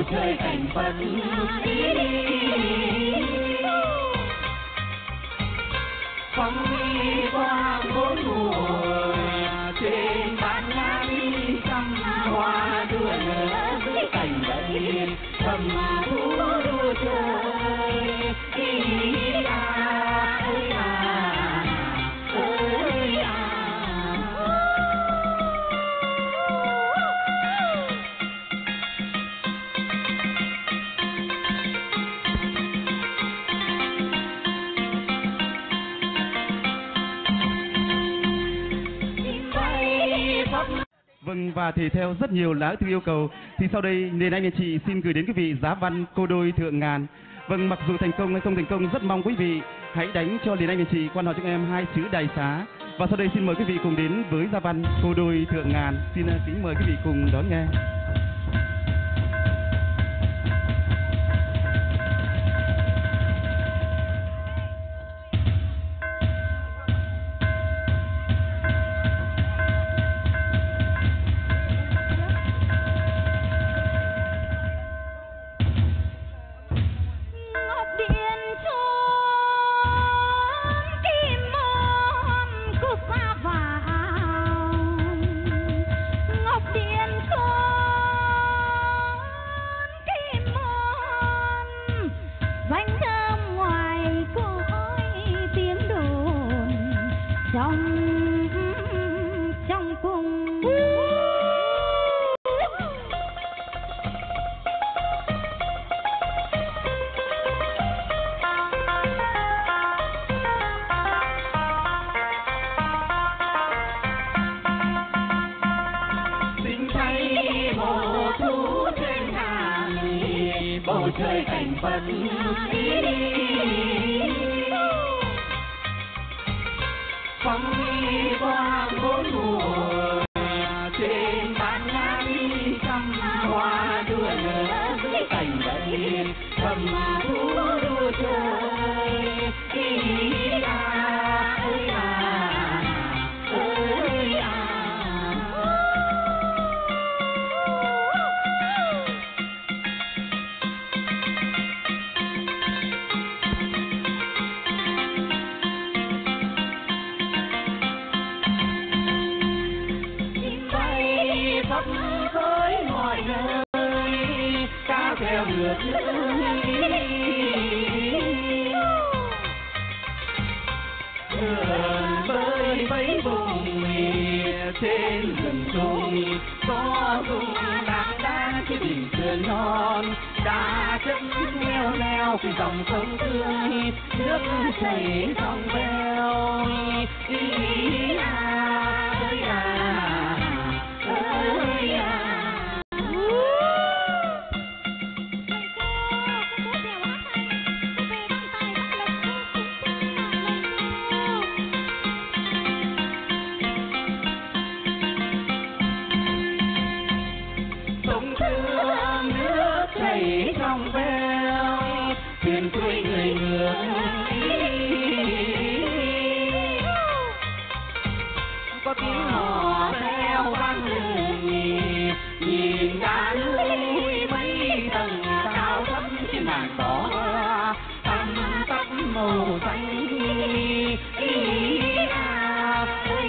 bầu trời cảnh phật phóng đi qua bốn mùa và thì theo rất nhiều lá thư yêu cầu, thì sau đây nên anh chị xin gửi đến quý vị giá văn cô đôi thượng ngàn. Vâng mặc dù thành công hay không thành công, rất mong quý vị hãy đánh cho liền anh chị quan họ chúng em hai chữ đài xá. Và sau đây xin mời quý vị cùng đến với gia văn cô đôi thượng ngàn. Xin à, kính mời quý vị cùng đón nghe. Trong trong cung xin thấy mùa thu trên ngàn bầu trời cảnh phật phong đi qua bốn mùa Đường bơi bấy vùng trên rừng trùng có vùng đạc đá cái đỉnh sườn non đá chất leo leo cái dòng sông tươi nước chảy trong veo ý à ơi à bỏ tâm tóc màu xanh. Hãy subscribe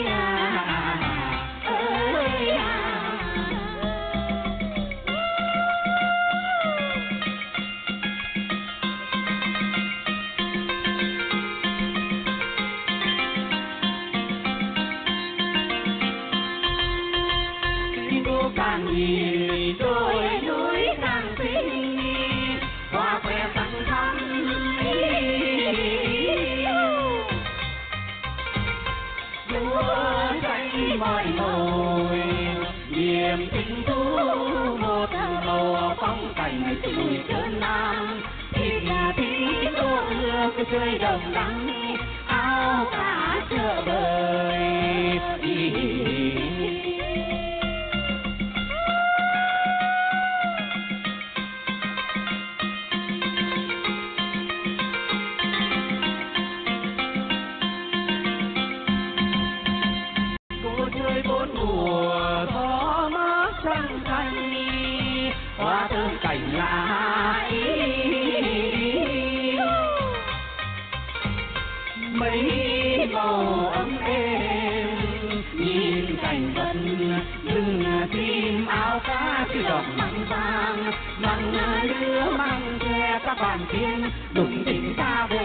cho kênh Ghiền Mì Gõ Để không bỏ lỡ những video hấp dẫn tươi chơi đồng đắng mấy màu ấm êm. Nhìn cảnh vật đừng tim áo cá chữ đọc măng vàng. Măng lứa măng tre các bàn tiên đụng tình ta về